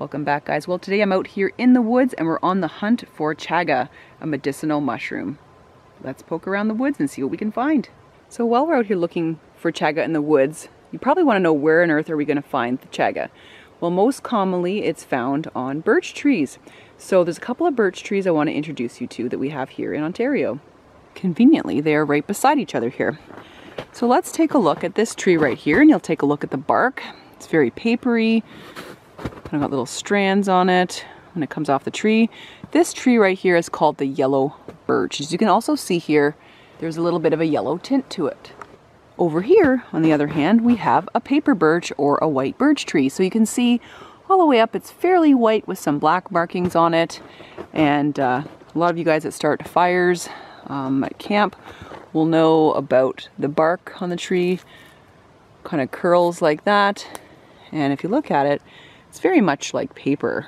Welcome back guys. Well today I'm out here in the woods and we're on the hunt for chaga, a medicinal mushroom. Let's poke around the woods and see what we can find. So while we're out here looking for chaga in the woods, you probably want to know where on earth are we going to find the chaga. Well most commonly it's found on birch trees. So there's a couple of birch trees I want to introduce you to that we have here in Ontario. Conveniently they are right beside each other here. So let's take a look at this tree right here and you'll take a look at the bark. It's very papery, kind of got little strands on it when it comes off the tree. This tree right here is called the yellow birch. As you can also see here, there's a little bit of a yellow tint to it. Over here, on the other hand, we have a paper birch or a white birch tree. So you can see all the way up, it's fairly white with some black markings on it. And uh, a lot of you guys that start fires um, at camp will know about the bark on the tree kind of curls like that and if you look at it it's very much like paper.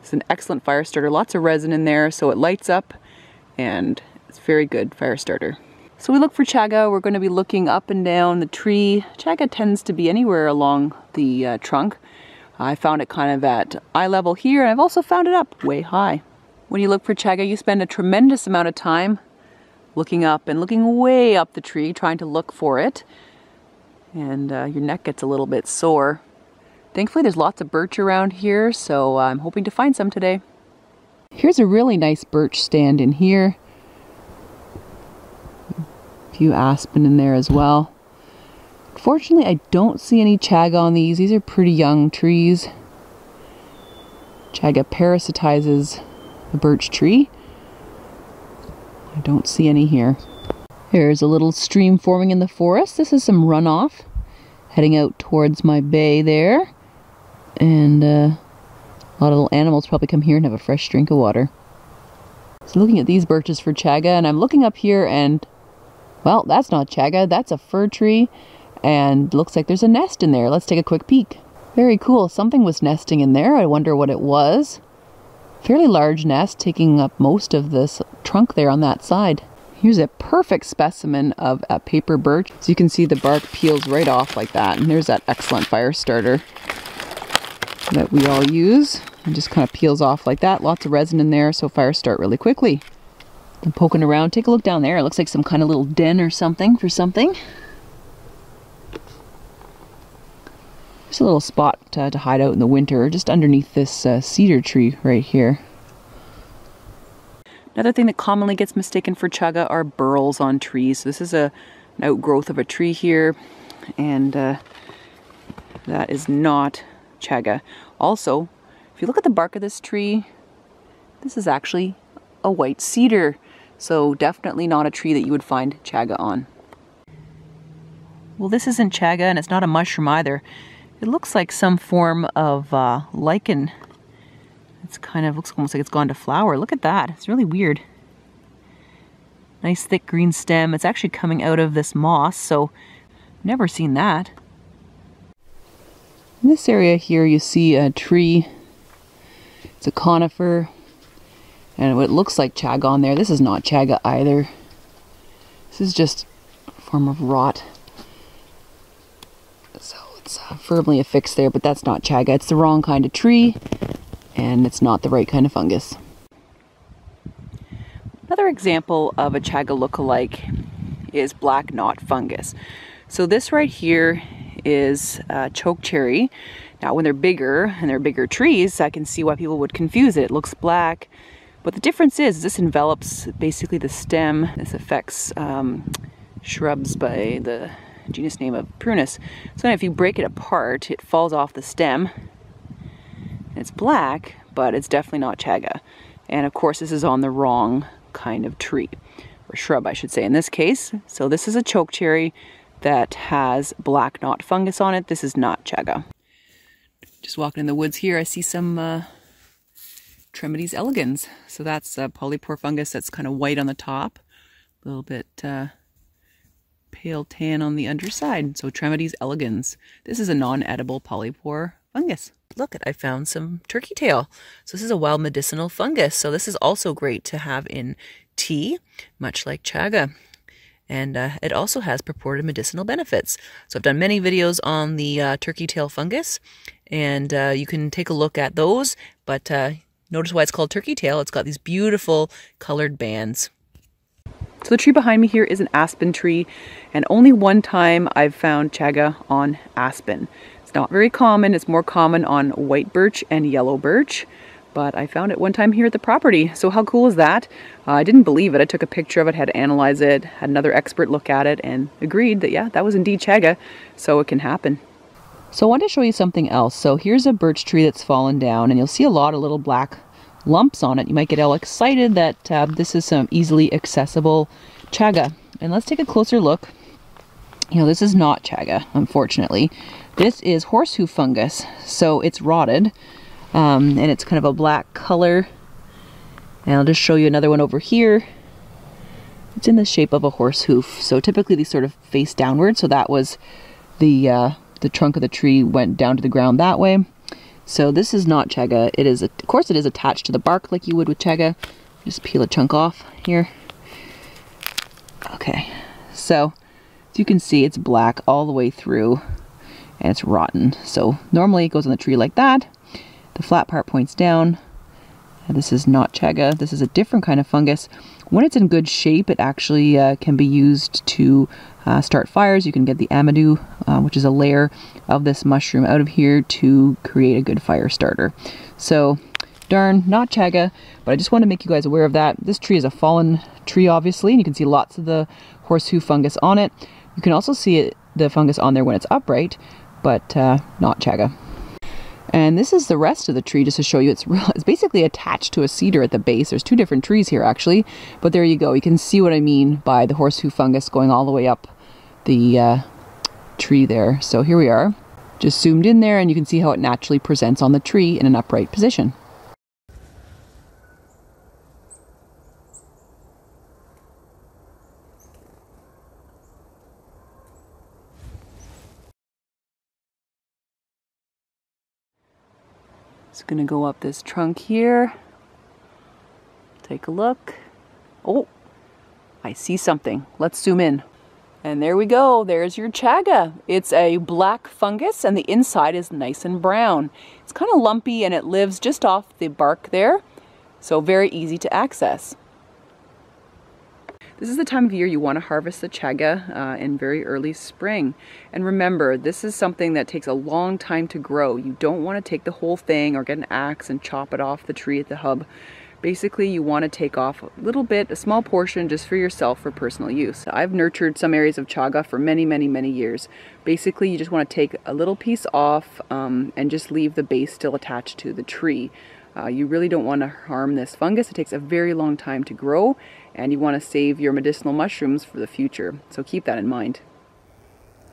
It's an excellent fire starter. Lots of resin in there so it lights up and it's very good fire starter. So we look for chaga. We're going to be looking up and down the tree. Chaga tends to be anywhere along the uh, trunk. I found it kind of at eye level here and I've also found it up way high. When you look for chaga you spend a tremendous amount of time looking up and looking way up the tree, trying to look for it. And uh, your neck gets a little bit sore. Thankfully, there's lots of birch around here, so I'm hoping to find some today. Here's a really nice birch stand in here. A few aspen in there as well. Fortunately, I don't see any chaga on these. These are pretty young trees. Chaga parasitizes the birch tree. I don't see any here. There's a little stream forming in the forest. This is some runoff heading out towards my bay there. And uh, a lot of little animals probably come here and have a fresh drink of water. So looking at these birches for chaga, and I'm looking up here and, well, that's not chaga, that's a fir tree. And looks like there's a nest in there. Let's take a quick peek. Very cool. Something was nesting in there. I wonder what it was fairly large nest taking up most of this trunk there on that side. Here's a perfect specimen of a paper birch. So you can see the bark peels right off like that. And there's that excellent fire starter that we all use. And just kind of peels off like that. Lots of resin in there, so fires start really quickly. I'm poking around. Take a look down there. It looks like some kind of little den or something for something. Just a little spot uh, to hide out in the winter, just underneath this uh, cedar tree right here. Another thing that commonly gets mistaken for chaga are burls on trees. This is a, an outgrowth of a tree here, and uh, that is not chaga. Also, if you look at the bark of this tree, this is actually a white cedar. So definitely not a tree that you would find chaga on. Well, this isn't chaga and it's not a mushroom either. It looks like some form of uh, lichen. It's kind of looks almost like it's gone to flower. Look at that. It's really weird. Nice thick green stem. It's actually coming out of this moss, so never seen that. In this area here you see a tree. It's a conifer. And what looks like chaga on there. This is not chaga either. This is just a form of rot So it's uh, firmly affixed there, but that's not chaga. It's the wrong kind of tree, and it's not the right kind of fungus. Another example of a chaga look-alike is black knot fungus. So this right here is uh, choke cherry. Now when they're bigger and they're bigger trees, I can see why people would confuse it. It looks black, but the difference is this envelops basically the stem. This affects um, shrubs by the genus name of Prunus. So if you break it apart, it falls off the stem. It's black, but it's definitely not chaga. And of course, this is on the wrong kind of tree, or shrub, I should say, in this case. So this is a choke cherry that has black knot fungus on it. This is not chaga. Just walking in the woods here, I see some uh, Trametes elegans. So that's a polypore fungus that's kind of white on the top, a little bit uh, pale tan on the underside. So Trametes elegans. This is a non-edible polypore fungus. Look, I found some turkey tail. So this is a wild medicinal fungus. So this is also great to have in tea, much like chaga. And uh, it also has purported medicinal benefits. So I've done many videos on the uh, turkey tail fungus, and uh, you can take a look at those. But uh, notice why it's called turkey tail. It's got these beautiful colored bands. So the tree behind me here is an aspen tree, and only one time I've found chaga on aspen. It's not very common. It's more common on white birch and yellow birch but I found it one time here at the property. So how cool is that? Uh, I didn't believe it. I took a picture of it, had to analyze it, had another expert look at it, and agreed that yeah, that was indeed chaga, so it can happen. So I wanted to show you something else. So here's a birch tree that's fallen down, and you'll see a lot of little black lumps on it. You might get all excited that uh, this is some easily accessible chaga. And let's take a closer look. You know, this is not chaga, unfortunately. This is horseshoe fungus, so it's rotted um, and it's kind of a black color. And I'll just show you another one over here. It's in the shape of a horse hoof. So typically these sort of face downward. So that was the uh, the trunk of the tree went down to the ground that way. So this is not chaga. It is, of course, it is attached to the bark like you would with chaga. Just peel a chunk off here. Okay, so as you can see, it's black all the way through, and it's rotten. So normally it goes on the tree like that. The flat part points down. This is not chaga. This is a different kind of fungus. When it's in good shape, it actually uh, can be used to uh, start fires. You can get the amadou, uh, which is a layer of this mushroom out of here to create a good fire starter. So, darn, not chaga, but I just want to make you guys aware of that. This tree is a fallen tree, obviously, and you can see lots of the horseshoe fungus on it. You can also see it, the fungus on there when it's upright, but uh, not chaga. And this is the rest of the tree just to show you it's real, it's basically attached to a cedar at the base. There's two different trees here actually, but there you go. You can see what I mean by the horseshoe fungus going all the way up the uh, tree there. So here we are, just zoomed in there and you can see how it naturally presents on the tree in an upright position. It's gonna go up this trunk here. Take a look. Oh, I see something. Let's zoom in. And there we go, there's your chaga. It's a black fungus and the inside is nice and brown. It's kind of lumpy and it lives just off the bark there, so very easy to access. This is the time of year you want to harvest the chaga uh, in very early spring. And remember, this is something that takes a long time to grow. You don't want to take the whole thing or get an axe and chop it off the tree at the hub. Basically, you want to take off a little bit, a small portion just for yourself for personal use. I've nurtured some areas of chaga for many, many, many years. Basically, you just want to take a little piece off um, and just leave the base still attached to the tree. Uh, you really don't want to harm this fungus. It takes a very long time to grow and you want to save your medicinal mushrooms for the future. So keep that in mind.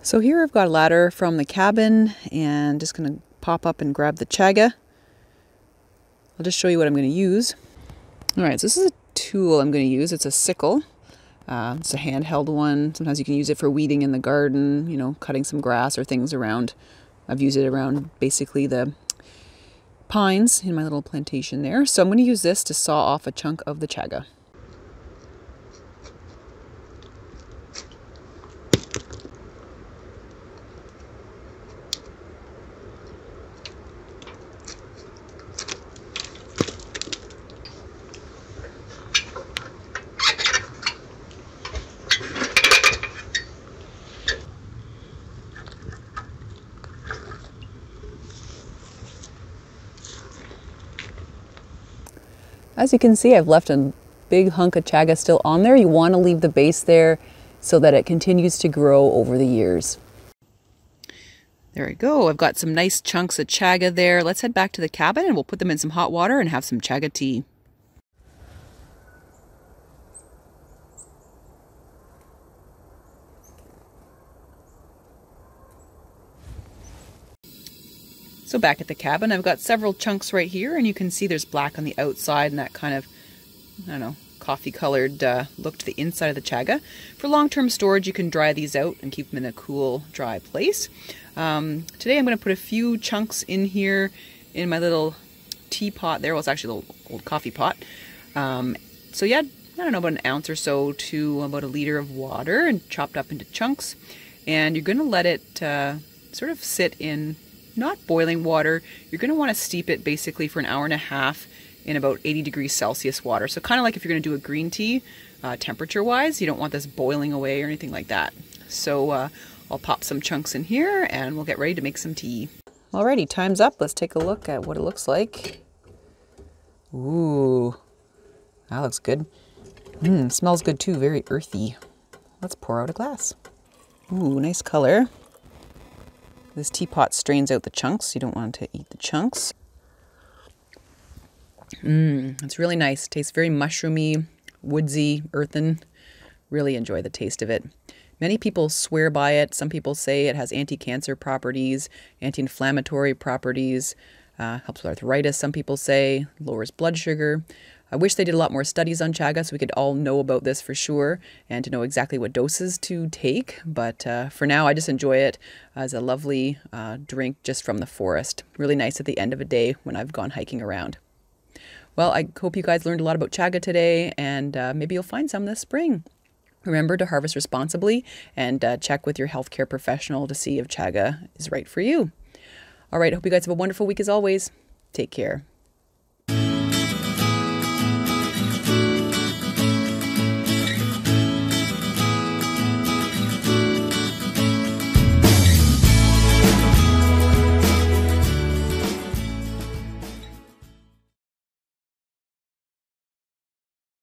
So here I've got a ladder from the cabin and just going to pop up and grab the chaga. I'll just show you what I'm going to use. All right, so this is a tool I'm going to use. It's a sickle. Uh, it's a handheld one. Sometimes you can use it for weeding in the garden, you know, cutting some grass or things around. I've used it around basically the pines in my little plantation there. So I'm going to use this to saw off a chunk of the chaga. As you can see, I've left a big hunk of chaga still on there. You want to leave the base there so that it continues to grow over the years. There we go. I've got some nice chunks of chaga there. Let's head back to the cabin and we'll put them in some hot water and have some chaga tea. So back at the cabin, I've got several chunks right here, and you can see there's black on the outside and that kind of, I don't know, coffee colored uh, look to the inside of the chaga. For long-term storage, you can dry these out and keep them in a cool, dry place. Um, today I'm going to put a few chunks in here in my little teapot there. Well, it's actually a little old coffee pot. Um, so yeah, I don't know, about an ounce or so to about a liter of water and chopped up into chunks. And you're going to let it uh, sort of sit in not boiling water. You're going to want to steep it basically for an hour and a half in about 80 degrees Celsius water. So, kind of like if you're going to do a green tea, uh, temperature wise, you don't want this boiling away or anything like that. So, uh, I'll pop some chunks in here and we'll get ready to make some tea. Alrighty, time's up. Let's take a look at what it looks like. Ooh, that looks good. Mmm, smells good too, very earthy. Let's pour out a glass. Ooh, nice color. This teapot strains out the chunks. You don't want to eat the chunks. Mmm, it's really nice. Tastes very mushroomy, woodsy, earthen. Really enjoy the taste of it. Many people swear by it. Some people say it has anti cancer properties, anti inflammatory properties, uh, helps with arthritis, some people say, lowers blood sugar. I wish they did a lot more studies on chaga so we could all know about this for sure and to know exactly what doses to take. But uh, for now, I just enjoy it as a lovely uh, drink just from the forest. Really nice at the end of a day when I've gone hiking around. Well, I hope you guys learned a lot about chaga today, and uh, maybe you'll find some this spring. Remember to harvest responsibly and uh, check with your healthcare professional to see if chaga is right for you. All right, hope you guys have a wonderful week as always. Take care.